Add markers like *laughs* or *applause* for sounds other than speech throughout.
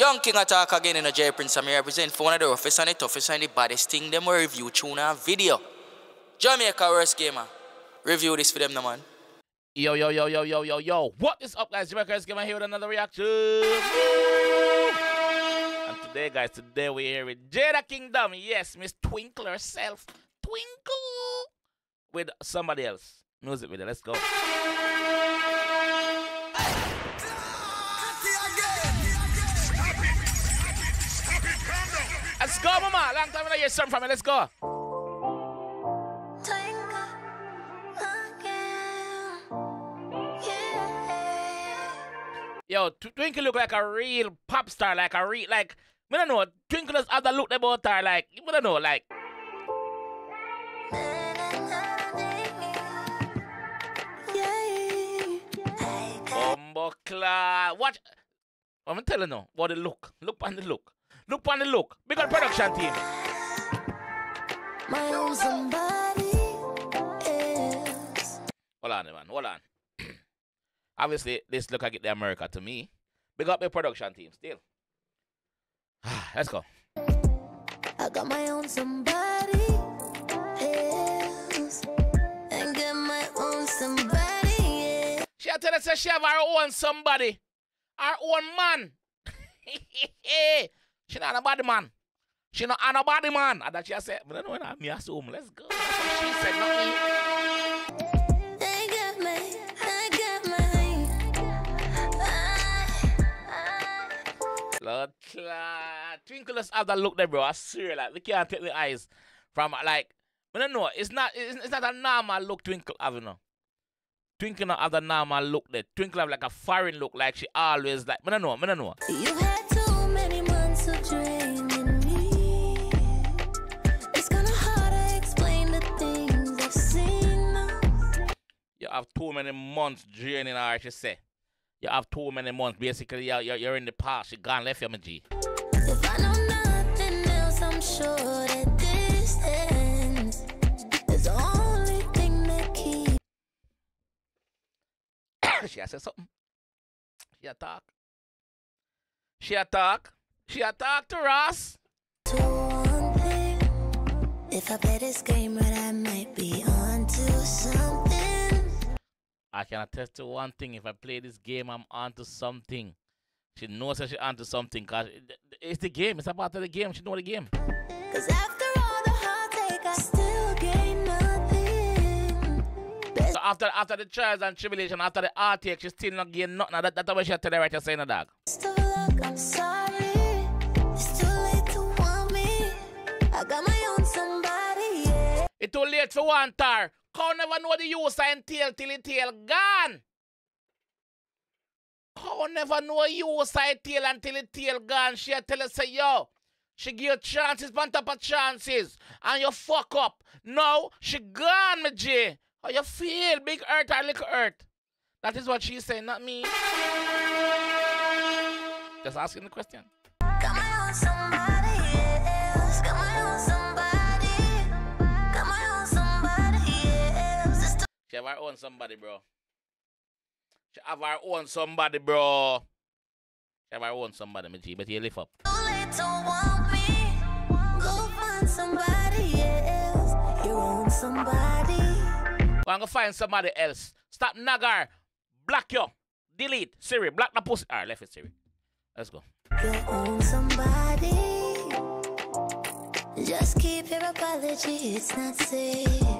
Young King attack again in a J Prince. I'm represent for one of the roughest and the toughest and the baddest thing. Them will review tune and video. Jamaica worst gamer. Review this for them, no man. Yo, yo, yo, yo, yo, yo, yo. What is up, guys? Jamaica worst gamer here with another reaction. And today, guys, today we're here with Jada Kingdom. Yes, Miss Twinkle herself. Twinkle. With somebody else. Music video. Let's go. Go, mama. Long time I hear something from me. Let's go. Yo, Twinkle look like a real pop star, like a real, like, I don't know, Twinkle does have the look about her, like, I don't know, like. Bumbo Watch. I'm telling you, what the look. Look on the look. Look on the look. Big on production team. My own somebody else. Hold on, man. Hold on. *clears throat* Obviously, this look like the America to me. Big up the production team still. *sighs* Let's go. I got my own somebody else. And get my own somebody else. She tell us she have her own somebody. Her own man. *laughs* She not a body man. She not a body man. And that she said, but I don't know, me assume. Oh, let's go. She said, not me. Lord, Twinkle us have that look there, bro. I swear, like, we can't take the eyes from, like, I don't know. It's not, it's, it's not a normal look Twinkle have, you know. Twinkle not have the normal look there. Twinkle have like a foreign look, like she always, like, I don't know, I don't know. You had have too many months draining her, she say. You have too many months. Basically, you're, you're, you're in the past. You gone left your G. If I know nothing else, I'm sure that this ends. The only thing that keeps. *coughs* she said something. She a talk. She. She a talk to Ross. To one thing. If I play this game right, I might be on to something. I can attest to one thing. If I play this game, I'm onto something. She knows that she's onto something because it's the game. It's about the game. She know the game. Cause after all the heartache, I still gain nothing. So after after the trials and tribulation, after the heartache, she still not gain nothing. That, that's what she tell the right to say in the dog. Look, I'm sorry. It's too late to want me. I got my own somebody. Yeah. It's too late for one tar. Cow never know the use and tail till the tail gone. Cow never know use and tail until the tail gone. She tell us say, yo, she give you chances on top of chances. And you fuck up. No, she gone, me J. How you feel? Big earth or little earth? That is what she's saying, not me. Just asking the question. Her own somebody, bro. She have her own somebody, bro. She have her own somebody, my G, but you lift up. I'm gonna find somebody else. Stop nagar. Block you. Delete. Siri. Block the pussy. Alright, left it, Siri. Let's go. You somebody. Just keep your apology. It's not safe.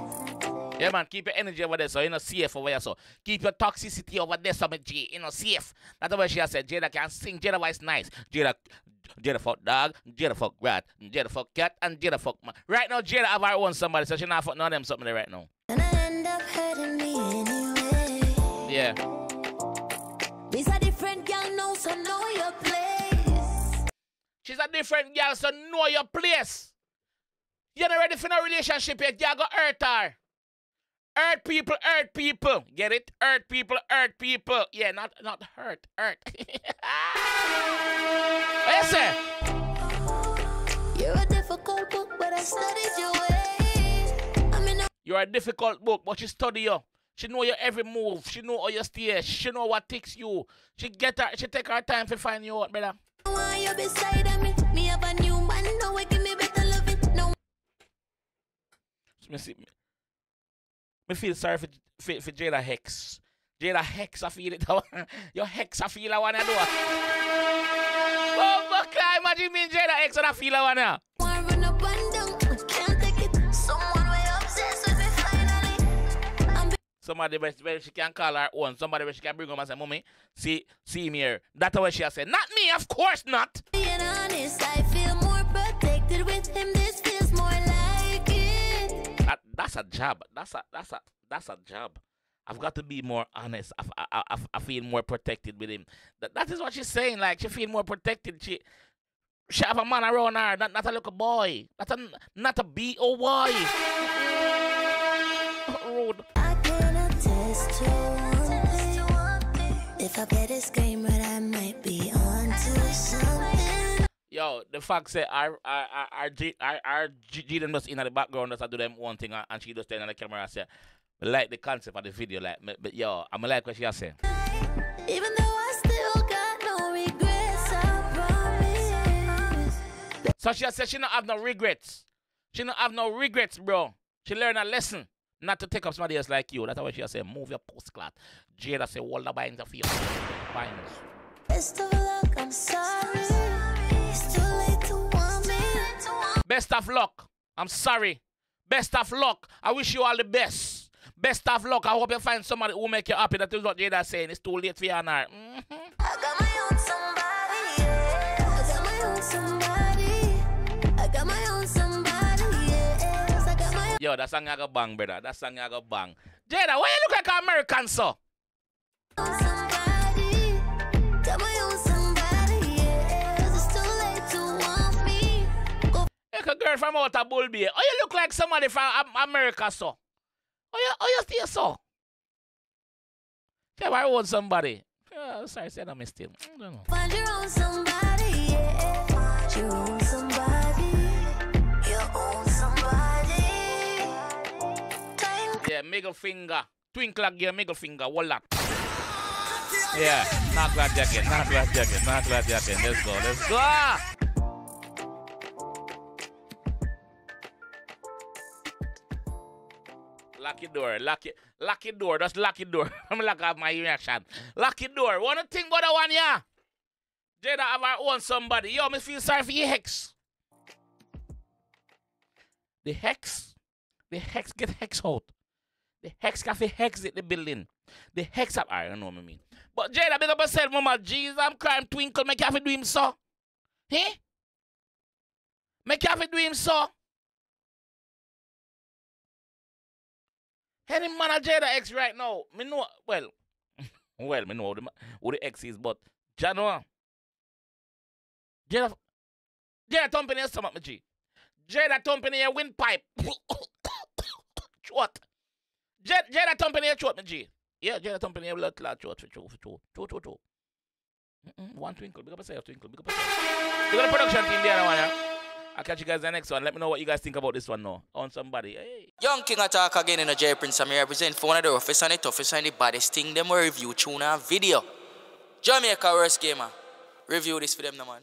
Yeah, man, keep your energy over there so you're not safe over there. So keep your toxicity over there, so G, you know, safe. That's what she has said. Jada can sing. Jada voice nice. Jada, Jada fuck dog, Jada fuck rat, Jada fuck cat, and Jada fuck man. Right now, Jada have her own somebody, so she not fuck none of them something there right now. And I end up hurting me anyway. Yeah. She's a different girl now, so know your place. She's a different girl, so know your place. You're not ready for no relationship yet. You go hurt her. Earth people, earth people. Get it? Earth people, earth people. Yeah, not not hurt, earth. *laughs* Listen. You're a difficult book, but I studied your way. I mean, You're a difficult book, but she study you. She know your every move. She know all your stay. She know what takes you. She get her. She take her time to find you out, brother. want you beside me. Me have a new man, no give me better loving. No me see me, feel sorry for for, for Jada Hex. Jada Hex, I feel it. *laughs* Your Hex, I feel I wanna do it. Oh, fuck, imagine me and Jada Hex and I feel I wanna. one run up and down, can't take it. Someone way obsessed with me finally. I'm Somebody where she, where she can call her own. Somebody where she can bring home and say, Mommy, see, see me here. That's what she has said. Not me, of course not. That's a job. That's a that's a that's a job. I've got to be more honest. I, I, I, I feel more protected with him. That, that is what she's saying. Like she feel more protected. She she have a man around her, not not a little boy. Not a not a B O Y. *laughs* Rude. I can attest to one. If I this game I might be on to something. Yo, the fact our, G, our, our Jaden was in the background just I do them one thing and she just stand on the camera and say, like the concept of the video, like, but yo, I'm like what she has saying. Even though I still got no regrets, I promise. So she has said she don't have no regrets. She don't have no regrets, bro. She learned a lesson not to take up somebody else like you. That's why she has said. Move your post clat. Jada said, hold the binds of you. Binds. Best of luck, I'm sorry. Best of luck. I'm sorry. Best of luck. I wish you all the best. Best of luck. I hope you find somebody who make you happy. That is what Jada saying. It's too late for you and her. Mm-hmm. I got my own somebody, yeah. I got my own somebody. I got my own somebody, yes. I got my Yo, that song I got bang, brother. That song I got bang. Jada, why you look like an American, so? Like a girl from out of Bull Bay. Oh, you look like somebody from America, so. Oh, you, oh, you still so. Yeah, I want somebody. Yeah, sorry, I missed him. I don't know. find your own somebody, yeah. Find your own somebody. Your own somebody. Time Yeah, middle finger. Twinkle again, middle finger. What that? Yeah, not glad again, not glad again, not glad again. Let's go, let's go. Lock your door, lock it, lock your door, just lock your door. *laughs* I'm lock off uh, my reaction. Lock your door. Wanna think about that one, yeah? Jada have her own somebody. Yo, me feel sorry for your hex. The hex, the hex get hex out. The hex cafe exit the building. The hex up. I don't know what I mean. But Jada, big up yourself, mama. Jesus, I'm crying twinkle. Make to do him so. Hey? Make to do him so. Any man of Jada X right now, me know, well, *laughs* well, me know who the, who the X is, but Jano. Jada, Jada thumping your stomach, my G. Jada thumping your windpipe. *coughs* what? Jada, Jada thumping your throat, my G. Yeah, Jada thumping your blood clot throat, for true, for true, true. Mm-mm, one twinkle, big up yourself, twinkle, big up yourself. Big up the production team there, one, yeah? I'll catch you guys the next one. Let me know what you guys think about this one now. On somebody. Hey. Young King attack again in a J Prince. Here represent for one of the roughest and the toughest and the baddest thing. Them will review tune and video. Jamaica worst gamer. Review this for them, no man.